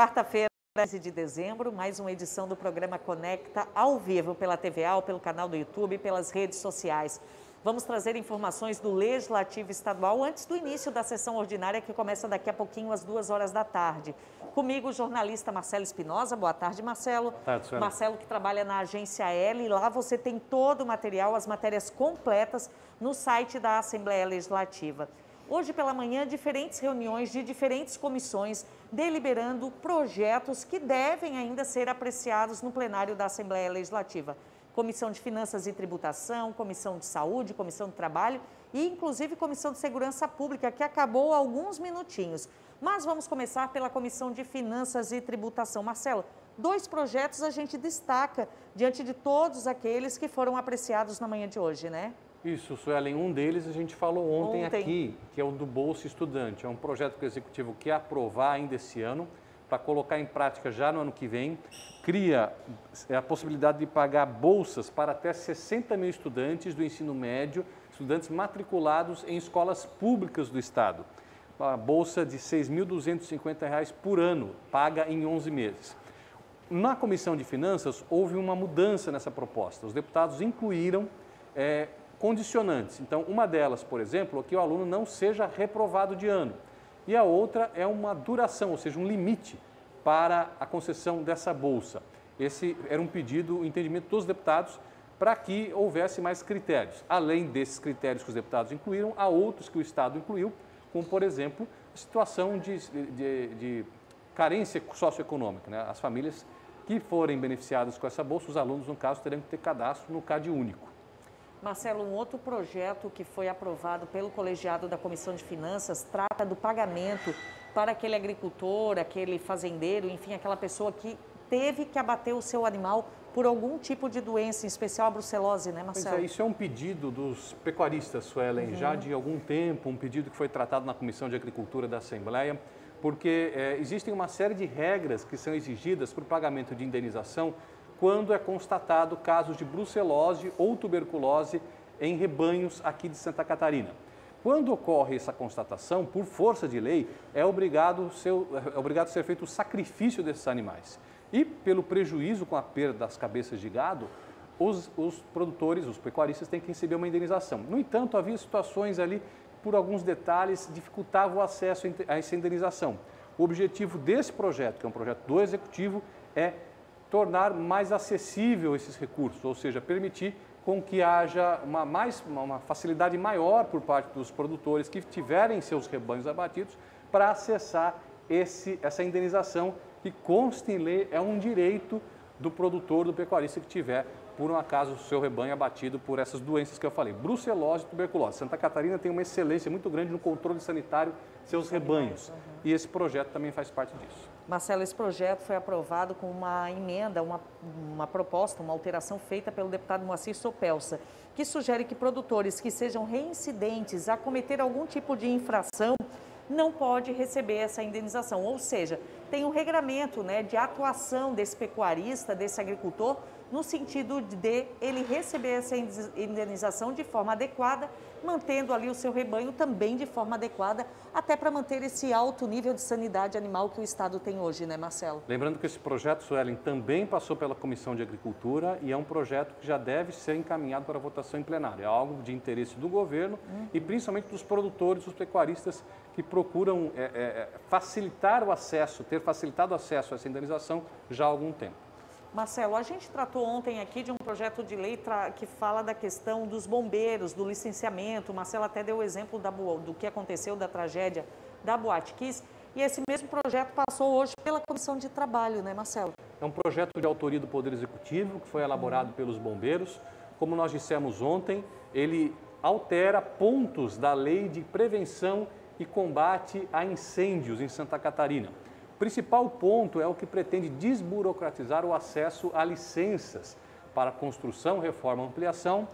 Quarta-feira, 13 de dezembro, mais uma edição do programa Conecta ao vivo pela TVA, pelo canal do YouTube, pelas redes sociais. Vamos trazer informações do Legislativo Estadual antes do início da sessão ordinária, que começa daqui a pouquinho, às duas horas da tarde. Comigo, o jornalista Marcelo Espinosa. Boa tarde, Marcelo. Boa tarde, senhora. Marcelo, que trabalha na agência L. Lá você tem todo o material, as matérias completas no site da Assembleia Legislativa. Hoje pela manhã, diferentes reuniões de diferentes comissões deliberando projetos que devem ainda ser apreciados no plenário da Assembleia Legislativa. Comissão de Finanças e Tributação, Comissão de Saúde, Comissão de Trabalho e, inclusive, Comissão de Segurança Pública, que acabou há alguns minutinhos. Mas vamos começar pela Comissão de Finanças e Tributação. Marcelo, dois projetos a gente destaca diante de todos aqueles que foram apreciados na manhã de hoje, né? Isso, Suelen, um deles a gente falou ontem, ontem, aqui, que é o do Bolsa Estudante. É um projeto que o Executivo quer aprovar ainda esse ano para colocar em prática já no ano que vem, cria é, a possibilidade de pagar bolsas para até 60 mil estudantes do ensino médio, estudantes matriculados em escolas públicas do Estado. Uma bolsa de R$ 6.250 por ano, paga em 11 meses. Na Comissão de Finanças, houve uma mudança nessa proposta. Os deputados incluíram é, condicionantes. Então, uma delas, por exemplo, é que o aluno não seja reprovado de ano e a outra é uma duração, ou seja, um limite para a concessão dessa bolsa. Esse era um pedido, o um entendimento dos deputados para que houvesse mais critérios. Além desses critérios que os deputados incluíram, há outros que o Estado incluiu, como, por exemplo, a situação de, de, de carência socioeconômica. Né? As famílias que forem beneficiadas com essa bolsa, os alunos, no caso, terão que ter cadastro no CAD único. Marcelo, um outro projeto que foi aprovado pelo colegiado da Comissão de Finanças trata do pagamento para aquele agricultor, aquele fazendeiro, enfim, aquela pessoa que teve que abater o seu animal por algum tipo de doença, em especial a brucelose, né, Marcelo? Pois é, isso é um pedido dos pecuaristas, Suelen, uhum. já de algum tempo, um pedido que foi tratado na Comissão de Agricultura da Assembleia, porque é, existem uma série de regras que são exigidas para o pagamento de indenização quando é constatado casos de brucelose ou tuberculose em rebanhos aqui de Santa Catarina. Quando ocorre essa constatação, por força de lei, é obrigado, ser, é obrigado a ser feito o sacrifício desses animais. E pelo prejuízo com a perda das cabeças de gado, os, os produtores, os pecuaristas têm que receber uma indenização. No entanto, havia situações ali, por alguns detalhes, dificultavam o acesso a essa indenização. O objetivo desse projeto, que é um projeto do Executivo, é tornar mais acessível esses recursos, ou seja, permitir com que haja uma, mais, uma facilidade maior por parte dos produtores que tiverem seus rebanhos abatidos para acessar esse, essa indenização que consta em lei é um direito do produtor, do pecuarista que tiver, por um acaso, o seu rebanho abatido por essas doenças que eu falei, brucelose e tuberculose. Santa Catarina tem uma excelência muito grande no controle sanitário de seus rebanhos uhum. e esse projeto também faz parte disso. Marcelo, esse projeto foi aprovado com uma emenda, uma, uma proposta, uma alteração feita pelo deputado Moacir Sopelsa, que sugere que produtores que sejam reincidentes a cometer algum tipo de infração não pode receber essa indenização. Ou seja, tem um regramento né, de atuação desse pecuarista, desse agricultor, no sentido de ele receber essa indenização de forma adequada, mantendo ali o seu rebanho também de forma adequada, até para manter esse alto nível de sanidade animal que o Estado tem hoje, né, Marcelo? Lembrando que esse projeto, Suelen, também passou pela Comissão de Agricultura e é um projeto que já deve ser encaminhado para votação em plenário. É algo de interesse do governo uhum. e principalmente dos produtores, dos pecuaristas que procuram é, é, facilitar o acesso, ter facilitado o acesso a essa indenização já há algum tempo. Marcelo, a gente tratou ontem aqui de um projeto de lei que fala da questão dos bombeiros, do licenciamento. Marcelo até deu o exemplo da, do que aconteceu da tragédia da Boate Kiss. E esse mesmo projeto passou hoje pela Comissão de Trabalho, né, Marcelo? É um projeto de autoria do Poder Executivo que foi elaborado pelos bombeiros. Como nós dissemos ontem, ele altera pontos da Lei de Prevenção e Combate a Incêndios em Santa Catarina principal ponto é o que pretende desburocratizar o acesso a licenças para construção, reforma, ampliação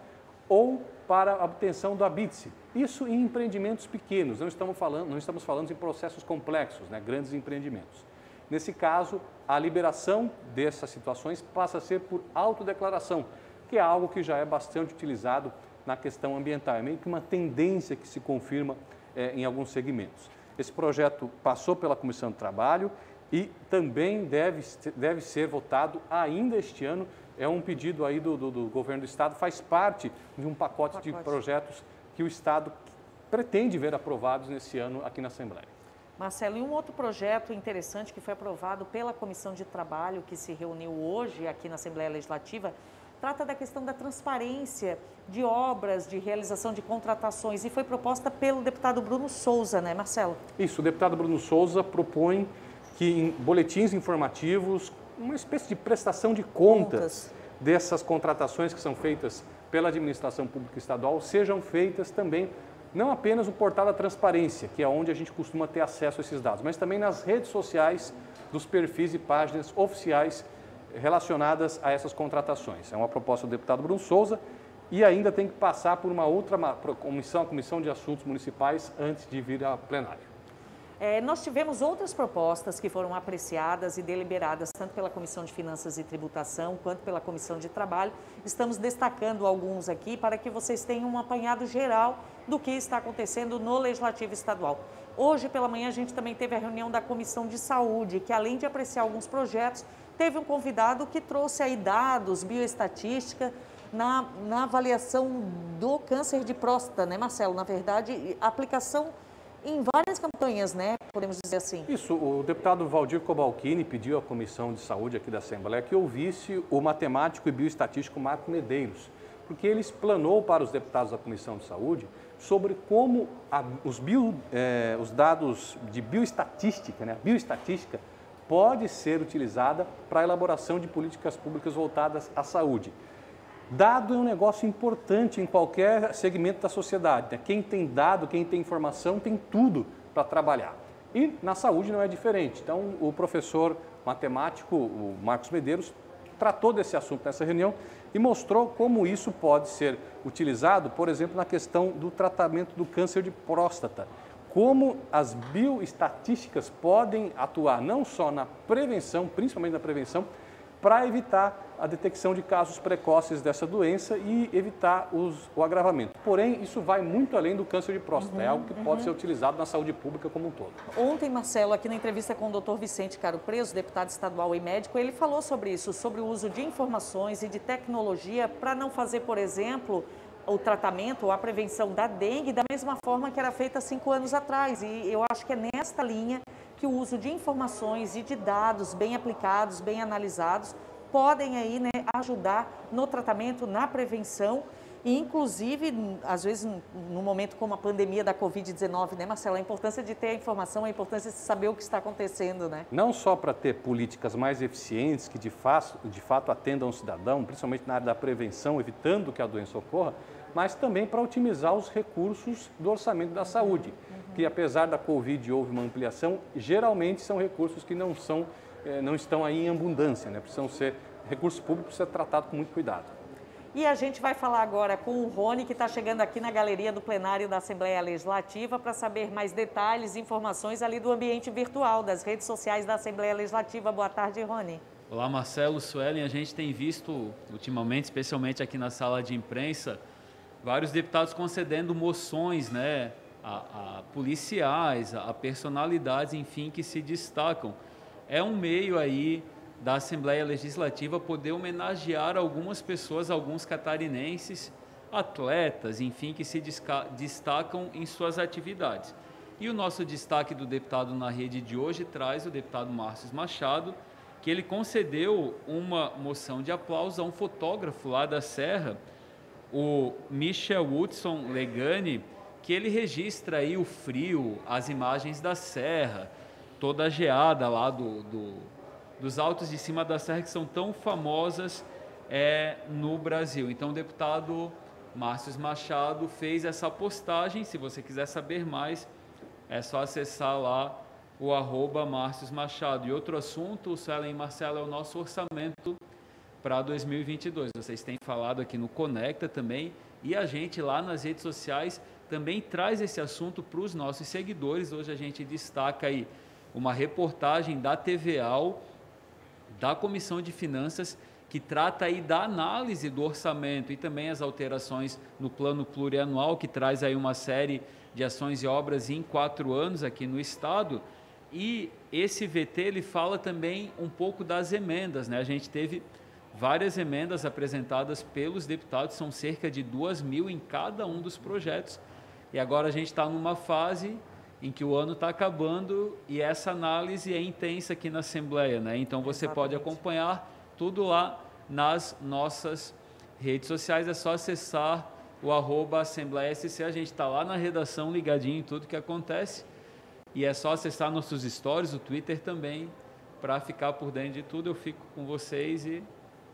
ou para obtenção do habite Isso em empreendimentos pequenos, não estamos falando, não estamos falando em processos complexos, né, grandes empreendimentos. Nesse caso, a liberação dessas situações passa a ser por autodeclaração, que é algo que já é bastante utilizado na questão ambiental. É meio que uma tendência que se confirma é, em alguns segmentos. Esse projeto passou pela Comissão de Trabalho e também deve, deve ser votado ainda este ano. É um pedido aí do, do, do governo do Estado, faz parte de um pacote, pacote, de projetos que o Estado pretende ver aprovados nesse ano aqui na Assembleia. Marcelo, e um outro projeto interessante que foi aprovado pela Comissão de Trabalho, que se reuniu hoje aqui na Assembleia Legislativa, trata da questão da transparência de obras, de realização de contratações, e foi proposta pelo deputado Bruno Souza, né, Marcelo? Isso, o deputado Bruno Souza propõe que em boletins informativos, uma espécie de prestação de contas, contas. dessas contratações que são feitas pela administração pública estadual, sejam feitas também não apenas no portal da transparência, que é onde a gente costuma ter acesso a esses dados, mas também nas redes sociais dos perfis e páginas oficiais relacionadas a essas contratações. É uma proposta do deputado Bruno Souza e ainda tem que passar por uma outra comissão, a Comissão de Assuntos Municipais, antes de vir a plenário. É, nós tivemos outras propostas que foram apreciadas e deliberadas tanto pela Comissão de Finanças e Tributação quanto pela Comissão de Trabalho. Estamos destacando alguns aqui para que vocês tenham um apanhado geral do que está acontecendo no Legislativo Estadual. Hoje pela manhã a gente também teve a reunião da Comissão de Saúde, que além de apreciar alguns projetos, teve um convidado que trouxe aí dados, bioestatística, na, na avaliação do câncer de próstata, né, Marcelo? Na verdade, aplicação em várias campanhas, né? Podemos dizer assim. Isso, o deputado Valdir Cobalcini pediu à Comissão de Saúde aqui da Assembleia que ouvisse o matemático e bioestatístico Marco Medeiros, porque ele explanou para os deputados da Comissão de Saúde sobre como a, os, bio, eh, os dados de bioestatística, né, bioestatística pode ser utilizada para a elaboração de políticas públicas voltadas à saúde. Dado é um negócio importante em qualquer segmento da sociedade. Né? Quem tem dado, quem tem informação, tem tudo para trabalhar. E na saúde não é diferente. Então, o professor matemático, o Marcos Medeiros, tratou desse assunto nessa reunião e mostrou como isso pode ser utilizado, por exemplo, na questão do tratamento do câncer de próstata. Como as bioestatísticas podem atuar não só na prevenção, principalmente na prevenção, para evitar a detecção de casos precoces dessa doença e evitar os, o agravamento. Porém, isso vai muito além do câncer de próstata, uhum, é algo que uhum. pode ser utilizado na saúde pública como um todo. Ontem, Marcelo, aqui na entrevista com o Dr. Vicente Caro Preso, deputado estadual e médico, ele falou sobre isso, sobre o uso de informações e de tecnologia para não fazer, por exemplo, o tratamento ou a prevenção da dengue da mesma forma que era feita cinco anos atrás. E eu acho que é nesta linha que o uso de informações e de dados bem aplicados, bem analisados, podem aí né, ajudar no tratamento, na prevenção e inclusive, às vezes, no momento como a pandemia da Covid-19, né, Marcelo, a importância de ter a informação, a importância de saber o que está acontecendo, né? Não só para ter políticas mais eficientes que de de fato atendam o cidadão, principalmente na área da prevenção, evitando que a doença ocorra, mas também para otimizar os recursos do orçamento da saúde, uhum. que apesar da Covid houve uma ampliação, geralmente são recursos que não, são, eh, não estão aí em abundância, né? precisam ser, recursos públicos ser tratados com muito cuidado. E a gente vai falar agora com o Rony, que está chegando aqui na galeria do plenário da Assembleia Legislativa, para saber mais detalhes e informações ali do ambiente virtual, das redes sociais da Assembleia Legislativa. Boa tarde, Rony. Olá, Marcelo, Suelen. A gente tem visto ultimamente, especialmente aqui na sala de imprensa, vários deputados concedendo moções né, a, a policiais, a, a personalidades, enfim, que se destacam. É um meio aí da Assembleia Legislativa poder homenagear algumas pessoas, alguns catarinenses, atletas, enfim, que se destacam em suas atividades. E o nosso destaque do deputado na rede de hoje traz o deputado Márcio Machado, que ele concedeu uma moção de aplauso a um fotógrafo lá da Serra, o Michel Woodson Legani, que ele registra aí o frio, as imagens da serra, toda a geada lá do, do, dos altos de cima da serra que são tão famosas é, no Brasil. Então, o deputado Márcio Machado fez essa postagem. Se você quiser saber mais, é só acessar lá o arroba Márcio Machado. E outro assunto, o Suelen Marcelo, é o nosso orçamento para 2022. Vocês têm falado aqui no Conecta também e a gente lá nas redes sociais também traz esse assunto para os nossos seguidores. Hoje a gente destaca aí uma reportagem da TVAL, da Comissão de Finanças, que trata aí da análise do orçamento e também as alterações no plano plurianual, que traz aí uma série de ações e obras em quatro anos aqui no Estado. E esse VT ele fala também um pouco das emendas, né? A gente teve várias emendas apresentadas pelos deputados, são cerca de duas mil em cada um dos projetos. E agora a gente está numa fase em que o ano está acabando e essa análise é intensa aqui na Assembleia, né? Então você Exatamente. pode acompanhar tudo lá nas nossas redes sociais, é só acessar o arroba Assembleia SC, a gente está lá na redação ligadinho em tudo que acontece e é só acessar nossos stories, o Twitter também, para ficar por dentro de tudo. Eu fico com vocês e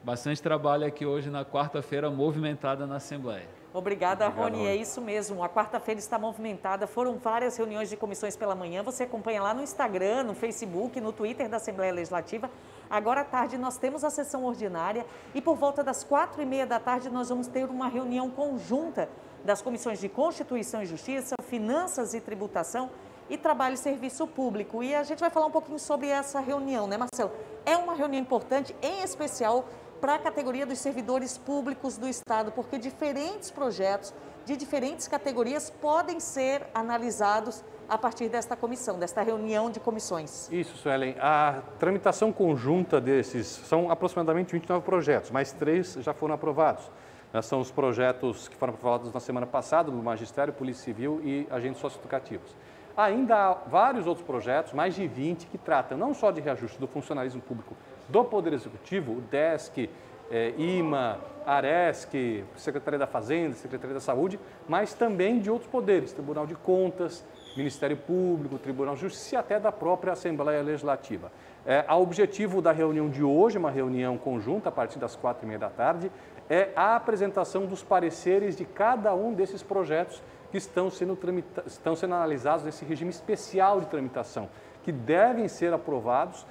bastante trabalho aqui hoje na quarta-feira movimentada na Assembleia. Obrigada, Obrigado, Rony. É isso mesmo. A quarta-feira está movimentada. Foram várias reuniões de comissões pela manhã. Você acompanha lá no Instagram, no Facebook, no Twitter da Assembleia Legislativa. Agora à tarde nós temos a sessão ordinária e por volta das quatro e meia da tarde nós vamos ter uma reunião conjunta das comissões de Constituição e Justiça, Finanças e Tributação e Trabalho e Serviço Público. E a gente vai falar um pouquinho sobre essa reunião, né, Marcelo? É uma reunião importante, em especial para a categoria dos servidores públicos do Estado, porque diferentes projetos de diferentes categorias podem ser analisados a partir desta comissão, desta reunião de comissões. Isso, Suelen. A tramitação conjunta desses são aproximadamente 29 projetos, mas três já foram aprovados. São os projetos que foram aprovados na semana passada do Magistério, Polícia Civil e agentes socioeducativos. Ainda há vários outros projetos, mais de 20, que tratam não só de reajuste do funcionalismo público do Poder Executivo, o DESC, é, IMA, ARESC, Secretaria da Fazenda, Secretaria da Saúde, mas também de outros poderes, Tribunal de Contas, Ministério Público, Tribunal de Justiça e até da própria Assembleia Legislativa. É, o objetivo da reunião de hoje, uma reunião conjunta a partir das quatro e meia da tarde, é a apresentação dos pareceres de cada um desses projetos que estão sendo, estão sendo analisados nesse regime especial de tramitação, que devem ser aprovados,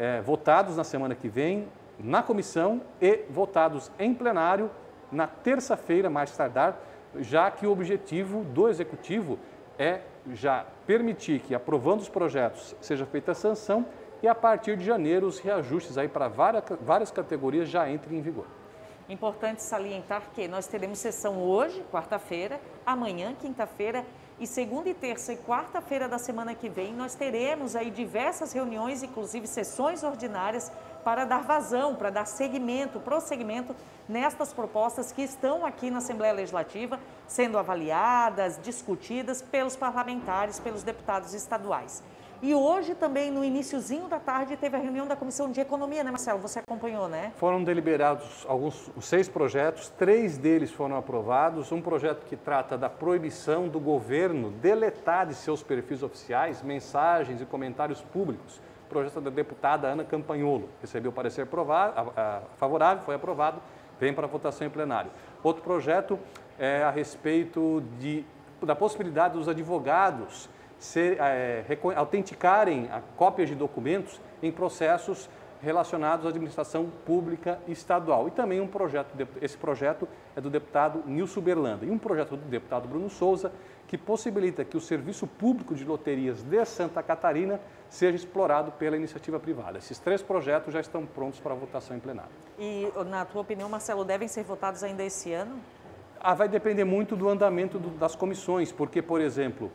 é, votados na semana que vem na comissão e votados em plenário na terça-feira, mais tardar, já que o objetivo do Executivo é já permitir que, aprovando os projetos, seja feita a sanção e, a partir de janeiro, os reajustes aí para várias, várias categorias já entrem em vigor. Importante salientar que nós teremos sessão hoje, quarta-feira, amanhã, quinta-feira, e segunda e terça e quarta-feira da semana que vem, nós teremos aí diversas reuniões, inclusive sessões ordinárias, para dar vazão, para dar seguimento, prosseguimento nestas propostas que estão aqui na Assembleia Legislativa, sendo avaliadas, discutidas pelos parlamentares, pelos deputados estaduais. E hoje também, no iníciozinho da tarde, teve a reunião da Comissão de Economia, né, Marcelo? Você acompanhou, né? Foram deliberados alguns seis projetos, três deles foram aprovados. Um projeto que trata da proibição do governo deletar de seus perfis oficiais mensagens e comentários públicos. Projeto da deputada Ana Campanholo recebeu parecer aprovado, favorável, foi aprovado, vem para votação em plenário. Outro projeto é a respeito de, da possibilidade dos advogados ser, é, autenticarem a cópias de documentos em processos relacionados à administração pública estadual. E também um projeto, esse projeto é do deputado Nilson Berlanda. E um projeto do deputado Bruno Souza, que possibilita que o serviço público de loterias de Santa Catarina seja explorado pela iniciativa privada. Esses três projetos já estão prontos para votação em plenário. E, na tua opinião, Marcelo, devem ser votados ainda esse ano? Ah, vai depender muito do andamento do, das comissões, porque, por exemplo,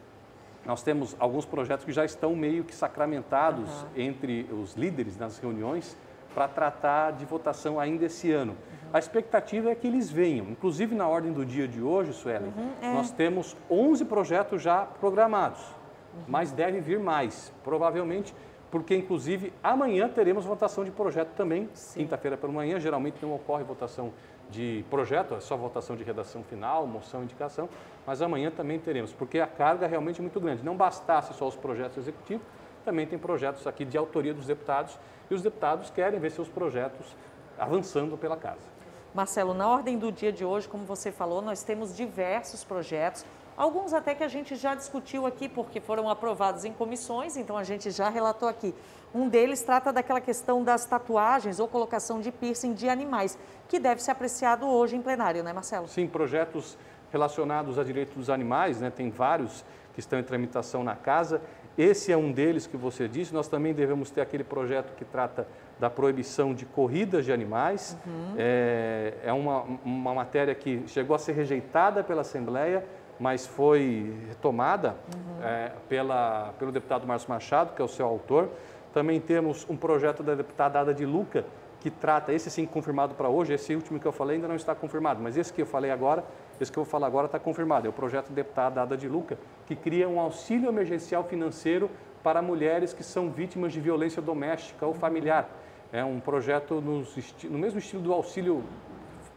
nós temos alguns projetos que já estão meio que sacramentados uhum. entre os líderes nas reuniões para tratar de votação ainda esse ano. Uhum. A expectativa é que eles venham. Inclusive, na ordem do dia de hoje, Suelen, uhum, é. nós temos 11 projetos já programados, uhum. mas deve vir mais, provavelmente, porque, inclusive, amanhã teremos votação de projeto também, quinta-feira pela manhã. Geralmente não ocorre votação de projeto, é só votação de redação final, moção, indicação, mas amanhã também teremos, porque a carga é realmente muito grande. Não bastasse só os projetos executivos, também tem projetos aqui de autoria dos deputados e os deputados querem ver seus projetos avançando pela casa. Marcelo, na ordem do dia de hoje, como você falou, nós temos diversos projetos, alguns até que a gente já discutiu aqui, porque foram aprovados em comissões, então a gente já relatou aqui. Um deles trata daquela questão das tatuagens ou colocação de piercing de animais, que deve ser apreciado hoje em plenário, né, Marcelo? Sim, projetos relacionados a direitos dos animais, né? tem vários que estão em tramitação na casa. Esse é um deles que você disse. Nós também devemos ter aquele projeto que trata da proibição de corridas de animais. Uhum. É, é uma, uma matéria que chegou a ser rejeitada pela Assembleia, mas foi retomada uhum. é, pela, pelo deputado Márcio Machado, que é o seu autor. Também temos um projeto da deputada Ada de Luca, que trata, esse sim confirmado para hoje, esse último que eu falei ainda não está confirmado, mas esse que eu falei agora, esse que eu vou falar agora está confirmado. É o projeto da deputada Ada de Luca, que cria um auxílio emergencial financeiro para mulheres que são vítimas de violência doméstica ou familiar. É um projeto no mesmo estilo do auxílio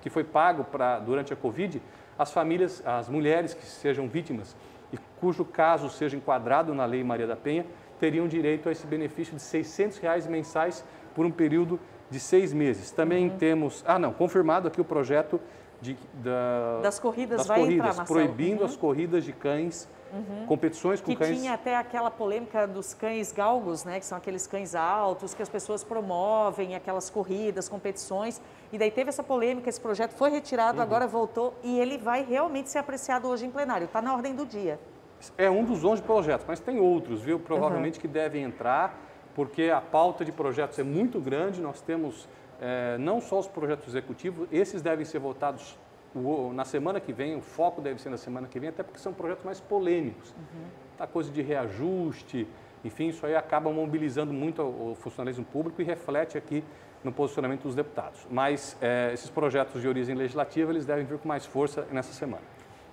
que foi pago pra, durante a Covid, as famílias, as mulheres que sejam vítimas e cujo caso seja enquadrado na Lei Maria da Penha, teriam direito a esse benefício de 600 reais mensais por um período de seis meses. Também uhum. temos, ah não, confirmado aqui o projeto de, da, das corridas, das vai corridas entrar, proibindo uhum. as corridas de cães, uhum. competições com que cães. Que tinha até aquela polêmica dos cães galgos, né, que são aqueles cães altos que as pessoas promovem, aquelas corridas, competições. E daí teve essa polêmica, esse projeto foi retirado, uhum. agora voltou e ele vai realmente ser apreciado hoje em plenário. Está na ordem do dia. É um dos 11 projetos, mas tem outros, viu? Provavelmente uhum. que devem entrar, porque a pauta de projetos é muito grande. Nós temos é, não só os projetos executivos, esses devem ser votados na semana que vem, o foco deve ser na semana que vem, até porque são projetos mais polêmicos. Uhum. A coisa de reajuste, enfim, isso aí acaba mobilizando muito o funcionalismo público e reflete aqui no posicionamento dos deputados. Mas é, esses projetos de origem legislativa, eles devem vir com mais força nessa semana.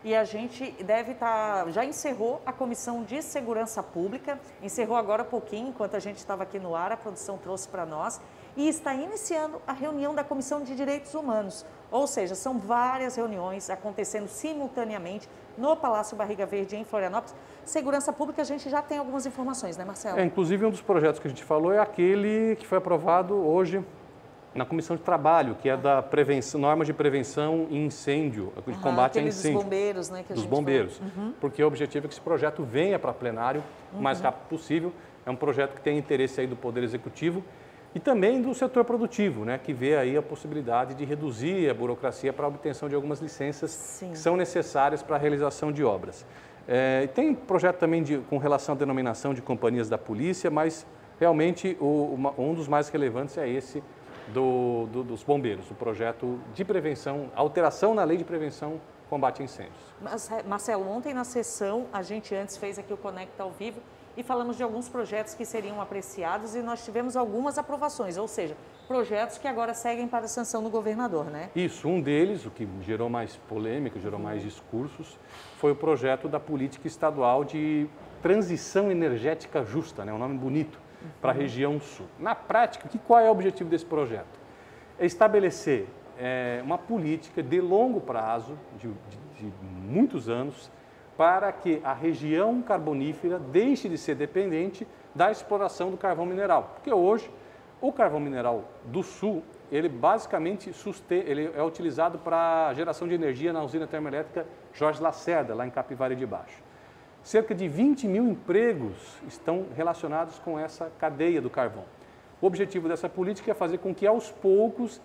E a gente deve estar, tá, já encerrou a Comissão de Segurança Pública, encerrou agora há pouquinho, enquanto a gente estava aqui no ar, a produção trouxe para nós, e está iniciando a reunião da Comissão de Direitos Humanos. Ou seja, são várias reuniões acontecendo simultaneamente no Palácio Barriga Verde, em Florianópolis. Segurança Pública, a gente já tem algumas informações, né, Marcelo? É, inclusive, um dos projetos que a gente falou é aquele que foi aprovado hoje na Comissão de Trabalho, que é da prevenção, normas de prevenção e incêndio, de combate a incêndio. dos bombeiros, né? dos bombeiros. Uhum. Porque o objetivo é que esse projeto venha para plenário o mais uhum. rápido possível. É um projeto que tem interesse aí do Poder Executivo e também do setor produtivo, né, que vê aí a possibilidade de reduzir a burocracia para a obtenção de algumas licenças Sim. que são necessárias para a realização de obras. É, tem projeto também de, com relação à denominação de companhias da polícia, mas realmente o, uma, um dos mais relevantes é esse do, do, dos bombeiros, o projeto de prevenção, alteração na lei de prevenção combate a incêndios. Mas, Marcelo, ontem na sessão, a gente antes fez aqui o Conecta ao vivo, e falamos de alguns projetos que seriam apreciados e nós tivemos algumas aprovações, ou seja, projetos que agora seguem para a sanção do governador, né? Isso, um deles, o que gerou mais polêmica, gerou mais discursos, foi o projeto da política estadual de transição energética justa, né? um nome bonito. Para a região sul. Na prática, que, qual é o objetivo desse projeto? É estabelecer é, uma política de longo prazo, de, de, de muitos anos, para que a região carbonífera deixe de ser dependente da exploração do carvão mineral. Porque hoje, o carvão mineral do sul, ele basicamente ele é utilizado para geração de energia na usina termoelétrica Jorge Lacerda, lá em Capivari de Baixo. Cerca de 20 mil empregos estão relacionados com essa cadeia do carvão. O objetivo dessa política é fazer com que, aos poucos,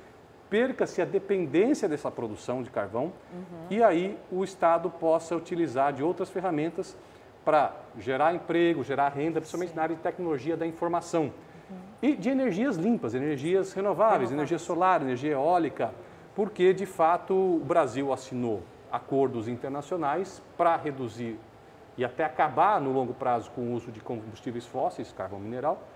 perca-se a dependência dessa produção de carvão uhum. e aí o Estado possa utilizar de outras ferramentas para gerar emprego, gerar renda, principalmente Sim. na área de tecnologia da informação. Uhum. E de energias limpas, energias renováveis, renováveis, energia solar, energia eólica, porque de fato o Brasil assinou acordos internacionais para reduzir e até acabar no longo prazo com o uso de combustíveis fósseis, carvão mineral,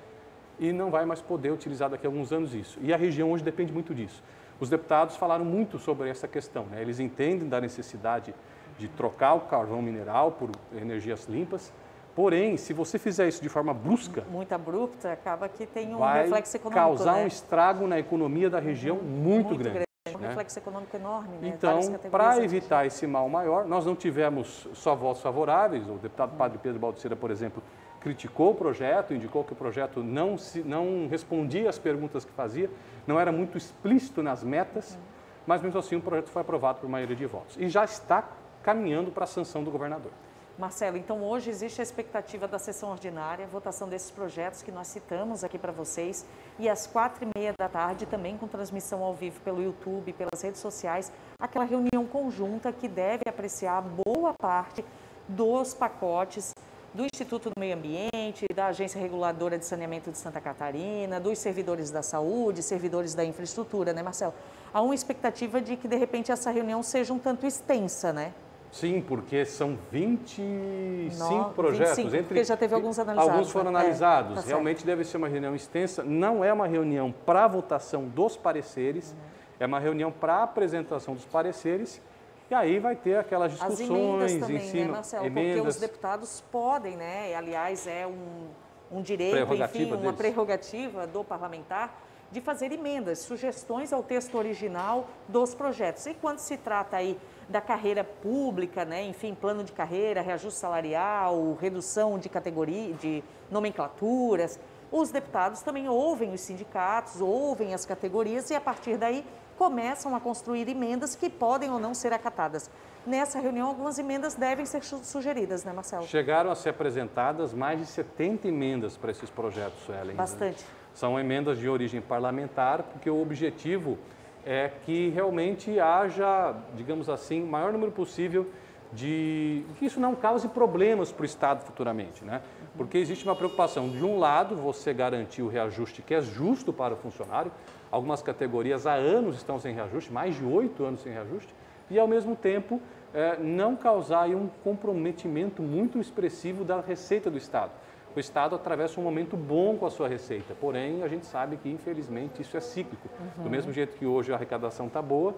e não vai mais poder utilizar daqui a alguns anos isso. E a região hoje depende muito disso. Os deputados falaram muito sobre essa questão. Né? Eles entendem da necessidade de trocar o carvão mineral por energias limpas. Porém, se você fizer isso de forma brusca, muito abrupta, acaba que tem um vai reflexo econômico. causar né? um estrago na economia da região muito, muito grande. grande. Um né? reflexo econômico enorme. Né? Então, para evitar esse mal maior, nós não tivemos só votos favoráveis. O deputado Padre Pedro Balduceira, por exemplo, criticou o projeto, indicou que o projeto não, se, não respondia às perguntas que fazia, não era muito explícito nas metas, mas mesmo assim o projeto foi aprovado por maioria de votos e já está caminhando para a sanção do governador. Marcelo, então hoje existe a expectativa da sessão ordinária, votação desses projetos que nós citamos aqui para vocês, e às quatro e meia da tarde, também com transmissão ao vivo pelo YouTube, pelas redes sociais, aquela reunião conjunta que deve apreciar boa parte dos pacotes do Instituto do Meio Ambiente, da Agência Reguladora de Saneamento de Santa Catarina, dos servidores da saúde, servidores da infraestrutura, né, Marcelo? Há uma expectativa de que, de repente, essa reunião seja um tanto extensa, né? Sim, porque são 25 no, projetos. 25, entre, porque já teve alguns analisados. Alguns foram né? analisados. É, tá Realmente certo. deve ser uma reunião extensa. Não é uma reunião para votação dos pareceres, uhum. é uma reunião para apresentação dos pareceres. E aí vai ter aquelas discussões As emendas também, em cima. Né, Marcelo? Emendas. Porque os deputados podem, né? Aliás, é um, um direito, enfim, uma deles. prerrogativa do parlamentar de fazer emendas, sugestões ao texto original dos projetos. E quando se trata aí da carreira pública, né, enfim, plano de carreira, reajuste salarial, redução de categoria, de nomenclaturas, os deputados também ouvem os sindicatos, ouvem as categorias e a partir daí começam a construir emendas que podem ou não ser acatadas. Nessa reunião, algumas emendas devem ser sugeridas, né, Marcelo? Chegaram a ser apresentadas mais de 70 emendas para esses projetos, Ellen. Bastante. Né? São emendas de origem parlamentar, porque o objetivo é que realmente haja, digamos assim, o maior número possível de que isso não cause problemas para o Estado futuramente, né? Porque existe uma preocupação. De um lado você garantir o reajuste que é justo para o funcionário, algumas categorias há anos estão sem reajuste, mais de oito anos sem reajuste, e ao mesmo tempo é, não causar um comprometimento muito expressivo da receita do Estado o Estado atravessa um momento bom com a sua receita. Porém, a gente sabe que, infelizmente, isso é cíclico. Uhum. Do mesmo jeito que hoje a arrecadação está boa,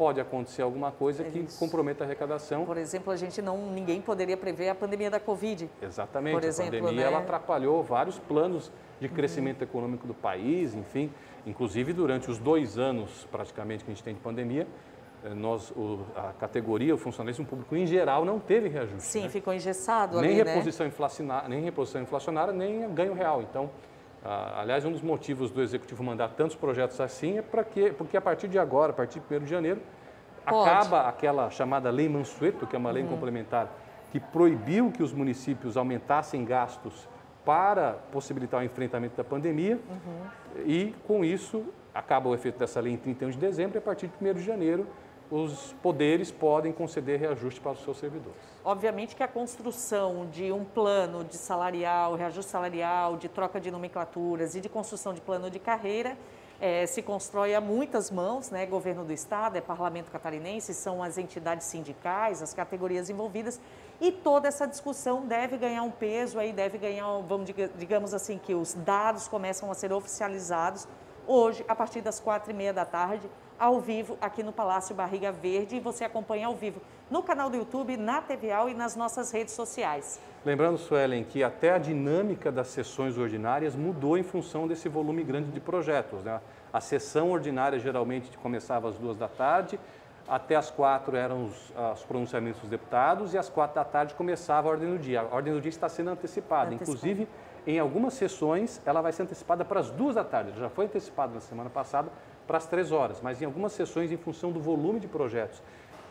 pode acontecer alguma coisa é que comprometa a arrecadação. Por exemplo, a gente não, ninguém poderia prever a pandemia da Covid. Exatamente. Por exemplo, a pandemia né? ela atrapalhou vários planos de uhum. crescimento uhum. econômico do país, enfim. Inclusive, durante os dois anos, praticamente, que a gente tem de pandemia, nós, o, a categoria, o funcionalismo público em geral, não teve reajuste. Sim, né? ficou engessado nem ali, reposição né? inflacionária, Nem reposição inflacionária, nem ganho real. Então, ah, aliás, um dos motivos do Executivo mandar tantos projetos assim é para que, porque a partir de agora, a partir de 1 de janeiro, Pode. acaba aquela chamada Lei Mansueto, que é uma lei uhum. complementar, que proibiu que os municípios aumentassem gastos para possibilitar o enfrentamento da pandemia uhum. e, com isso, acaba o efeito dessa lei em 31 de dezembro e, a partir de 1 de janeiro, os poderes podem conceder reajuste para os seus servidores. Obviamente que a construção de um plano de salarial, reajuste salarial, de troca de nomenclaturas e de construção de plano de carreira é, se constrói a muitas mãos, né? Governo do Estado, é Parlamento Catarinense, são as entidades sindicais, as categorias envolvidas, e toda essa discussão deve ganhar um peso aí, deve ganhar, vamos digamos assim, que os dados começam a ser oficializados hoje, a partir das quatro e meia da tarde, ao vivo aqui no Palácio Barriga Verde e você acompanha ao vivo no canal do YouTube, na TVAL e nas nossas redes sociais. Lembrando, Suelen, que até a dinâmica das sessões ordinárias mudou em função desse volume grande de projetos. Né? A sessão ordinária geralmente começava às duas da tarde, até às quatro eram os, os, pronunciamentos dos deputados e às quatro da tarde começava a ordem do dia. A ordem do dia está sendo antecipada, antecipada. inclusive em algumas sessões ela vai ser antecipada para as duas da tarde. Já foi antecipada na semana passada para as três horas, mas em algumas sessões, em função do volume de projetos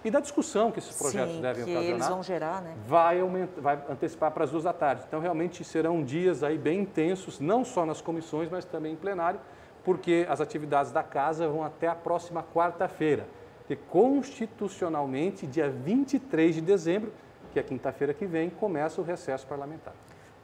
e da discussão que esses projetos Sim, devem que ocasionar, eles vão gerar, né? vai, aumentar, vai antecipar para as duas da tarde. Então, realmente serão dias aí bem intensos, não só nas comissões, mas também em plenário, porque as atividades da casa vão até a próxima quarta-feira, que constitucionalmente, dia 23 de dezembro, que é quinta-feira que vem, começa o recesso parlamentar.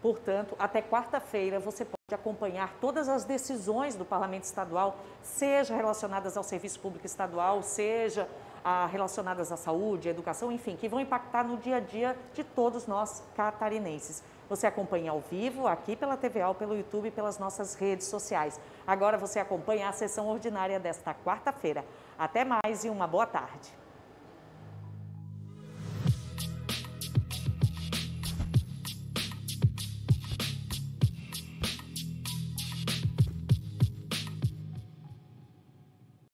Portanto, até quarta-feira você pode acompanhar todas as decisões do Parlamento Estadual, seja relacionadas ao serviço público estadual, seja ah, relacionadas à saúde, à educação, enfim, que vão impactar no dia a dia de todos nós catarinenses. Você acompanha ao vivo, aqui pela TVA, pelo YouTube e pelas nossas redes sociais. Agora você acompanha a sessão ordinária desta quarta-feira. Até mais e uma boa tarde.